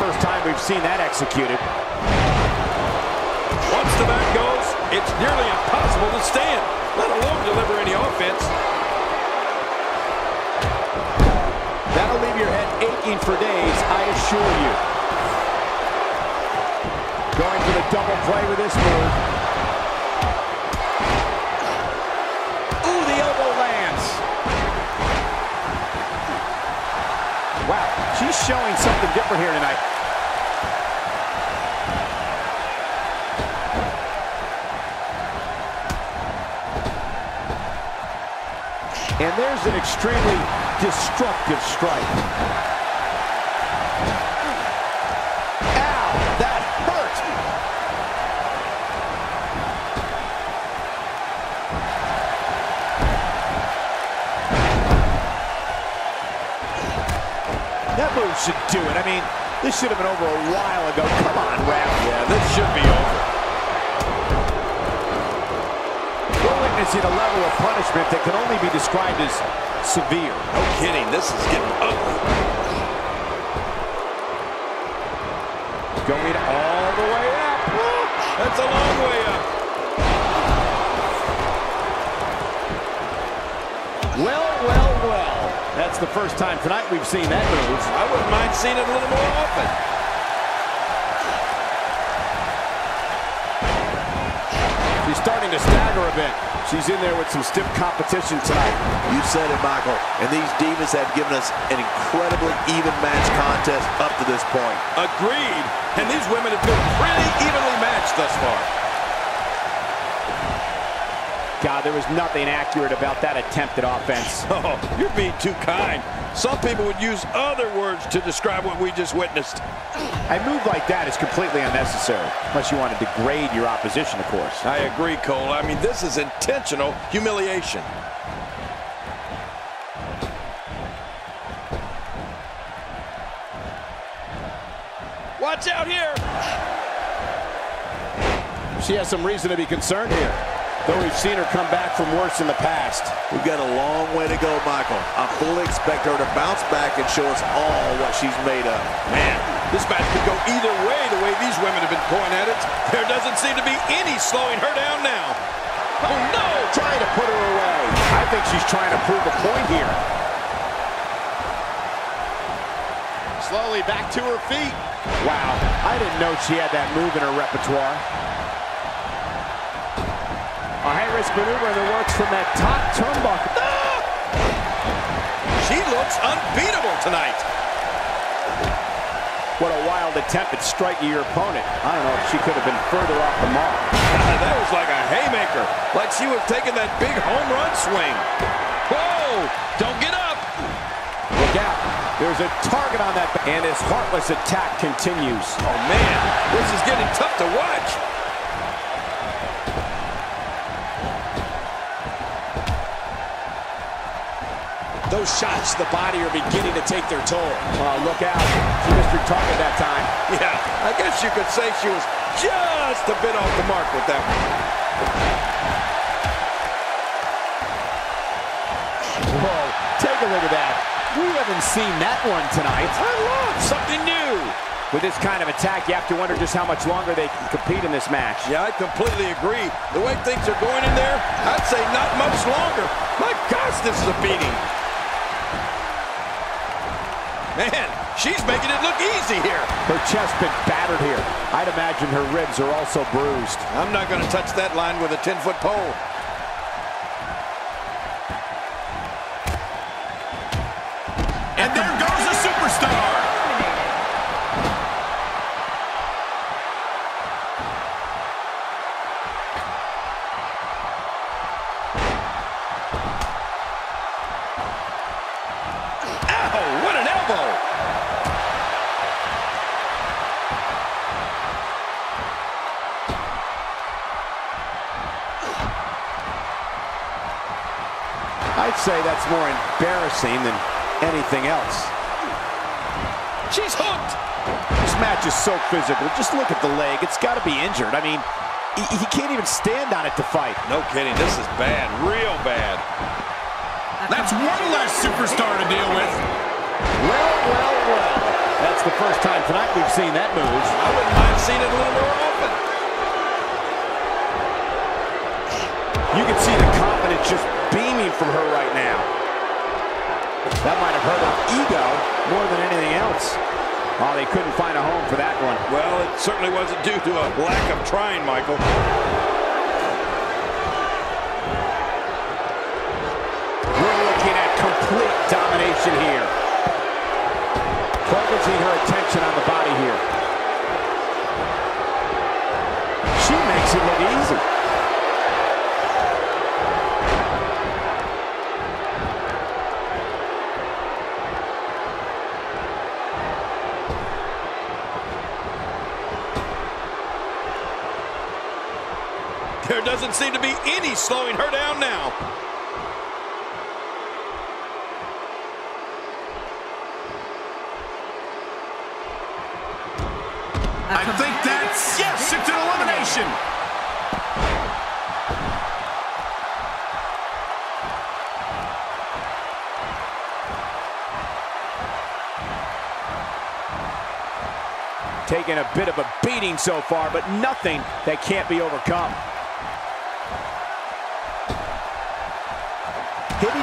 first time we've seen that executed. Once the back goes, it's nearly impossible to stand, let alone deliver any offense. That'll leave your head aching for days, I assure you. Going for the double play with this move. Showing something different here tonight. And there's an extremely destructive strike. Should do it. I mean, this should have been over a while ago. Come on, ref. Yeah, this should be over. We're witnessing a level of punishment that can only be described as severe. No kidding, this is getting ugly. Going all the way up. That's a long way up. The first time tonight we've seen that move. I wouldn't mind seeing it a little more often. She's starting to stagger a bit. She's in there with some stiff competition tonight. You said it, Michael. And these divas have given us an incredibly even match contest up to this point. Agreed. And these women have been pretty evenly matched thus far. God, there was nothing accurate about that attempt at offense. Oh, you're being too kind. Some people would use other words to describe what we just witnessed. A move like that is completely unnecessary, unless you want to degrade your opposition, of course. I agree, Cole. I mean, this is intentional humiliation. Watch out here. She has some reason to be concerned here, though we've seen her come back from worse in the past. We've got a long way to go, Michael. I fully expect her to bounce back and show us all what she's made of. Man, this match could go either way the way these women have been going at it. There doesn't seem to be any slowing her down now. Oh, no! Trying to put her away. I think she's trying to prove a point here. Slowly back to her feet. Wow, I didn't know she had that move in her repertoire. High-risk maneuver works from that top turnbuckle. Ah! She looks unbeatable tonight. What a wild attempt at striking your opponent. I don't know if she could have been further off the mark. that was like a haymaker, like she was taking that big home run swing. Whoa! Don't get up! Look out. There's a target on that. And his heartless attack continues. Oh, man, this is getting tough to watch. Those shots to the body are beginning to take their toll. Oh, look out. She missed her target that time. Yeah, I guess you could say she was just a bit off the mark with that one. Whoa, take a look at that. We haven't seen that one tonight. I love something new. With this kind of attack, you have to wonder just how much longer they can compete in this match. Yeah, I completely agree. The way things are going in there, I'd say not much longer. My gosh, this is a beating. Man, she's making it look easy here. Her chest been battered here. I'd imagine her ribs are also bruised. I'm not going to touch that line with a 10-foot pole. I'd say that's more embarrassing than anything else. She's hooked. This match is so physical. Just look at the leg. It's got to be injured. I mean, he, he can't even stand on it to fight. No kidding, this is bad, real bad. That's one less superstar to deal with. Well, well, well. That's the first time tonight we've seen that move. I wouldn't mind seeing it a little more often. You can see the confidence just beaming from her right now. That might have hurt her ego more than anything else. Oh, they couldn't find a home for that one. Well, it certainly wasn't due to a lack of trying, Michael. We're looking at complete domination here. Focusing her attention on the body here. She makes it look easy. There doesn't seem to be any slowing her down now. I think that's, yes, it's an elimination. Taking a bit of a beating so far, but nothing that can't be overcome.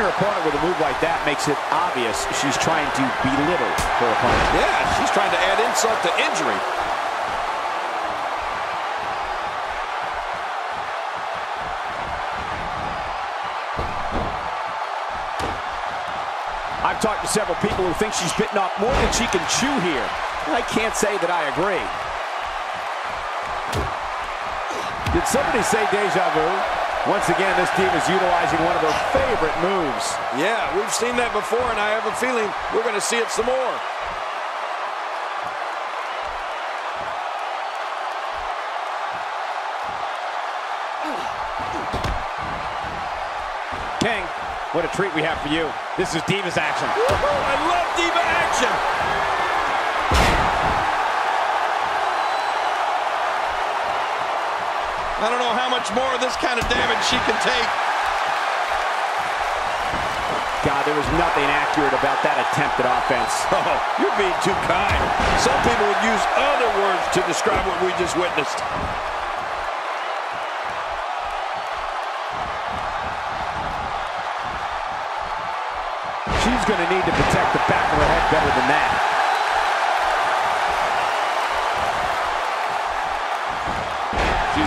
Your opponent with a move like that makes it obvious she's trying to belittle her opponent. Yeah, she's trying to add insult to injury. I've talked to several people who think she's bitten off more than she can chew here. I can't say that I agree. Did somebody say deja vu? Once again, this team is utilizing one of her favorite moves. Yeah, we've seen that before, and I have a feeling we're going to see it some more. King, what a treat we have for you. This is Divas action. I love Diva action. I don't know how much more of this kind of damage she can take. God, there was nothing accurate about that attempt at offense. Oh, you're being too kind. Some people would use other words to describe what we just witnessed. She's going to need to protect the back of her head better than that.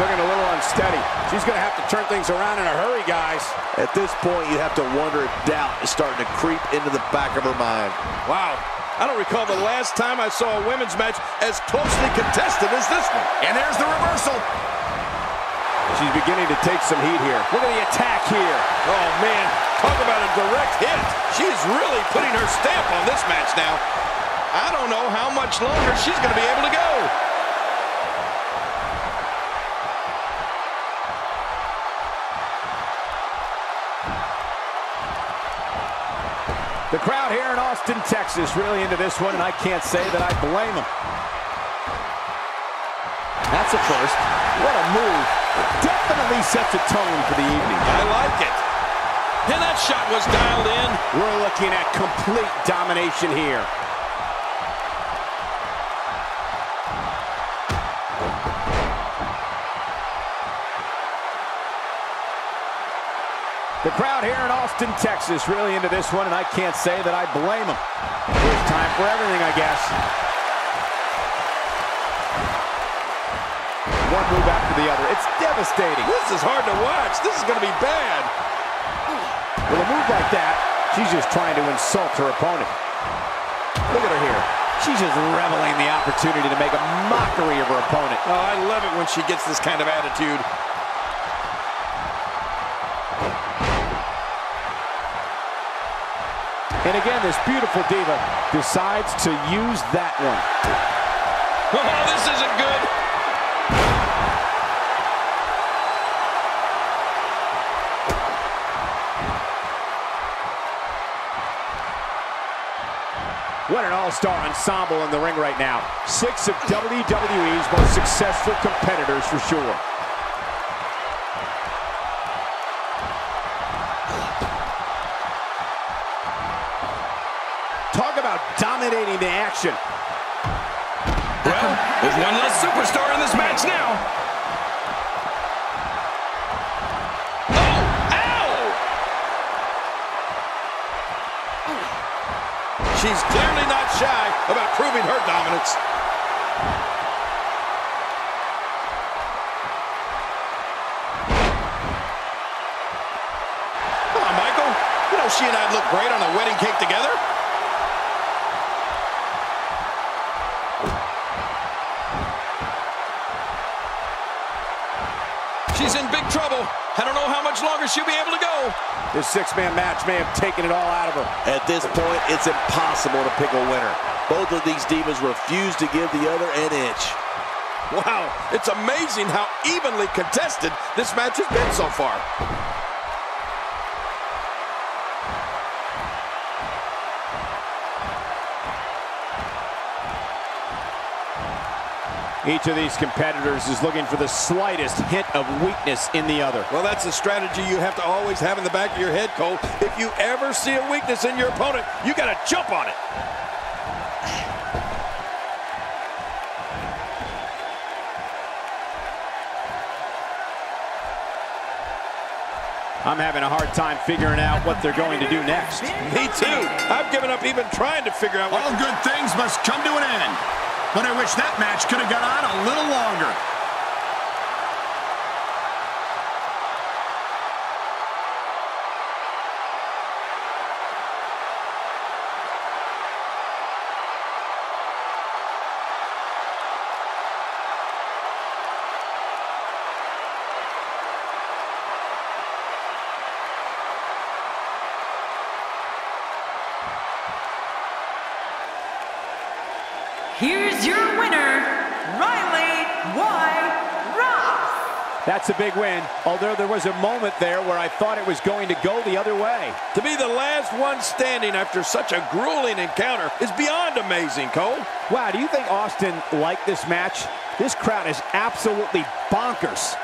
Looking a little unsteady. She's going to have to turn things around in a hurry, guys. At this point, you have to wonder if doubt is starting to creep into the back of her mind. Wow. I don't recall the last time I saw a women's match as closely contested as this one. And there's the reversal. She's beginning to take some heat here. Look at the attack here. Oh, man. Talk about a direct hit. She's really putting her stamp on this match now. I don't know how much longer she's going to be able to go. Crowd here in Austin, Texas, really into this one, and I can't say that I blame them. That's a first. What a move. Definitely sets a tone for the evening. I like it. And that shot was dialed in. We're looking at complete domination here. The crowd here in Austin, Texas, really into this one, and I can't say that I blame them. It's time for everything, I guess. One move after the other. It's devastating. This is hard to watch. This is going to be bad. With a move like that, she's just trying to insult her opponent. Look at her here. She's just reveling the opportunity to make a mockery of her opponent. Oh, I love it when she gets this kind of attitude. And again, this beautiful diva decides to use that one. Oh, this isn't good. What an all-star ensemble in the ring right now. Six of WWE's most successful competitors for sure. Dominating the action. Well, there's one less superstar in this match now. Oh, ow! She's clearly not shy about proving her dominance. Come on, Michael. You know she and I'd look great on a wedding cake together. She's in big trouble. I don't know how much longer she'll be able to go. This six-man match may have taken it all out of her. At this point, it's impossible to pick a winner. Both of these divas refuse to give the other an inch. Wow, it's amazing how evenly contested this match has been so far. Each of these competitors is looking for the slightest hint of weakness in the other. Well, that's a strategy you have to always have in the back of your head, Cole. If you ever see a weakness in your opponent, you got to jump on it. I'm having a hard time figuring out what they're going to do next. Me too. I've given up even trying to figure out what... All good things must come to an end. But I wish that match could have gone on a little longer. Here's your winner, Riley Y. Ross. That's a big win, although there was a moment there where I thought it was going to go the other way. To be the last one standing after such a grueling encounter is beyond amazing, Cole. Wow, do you think Austin liked this match? This crowd is absolutely bonkers.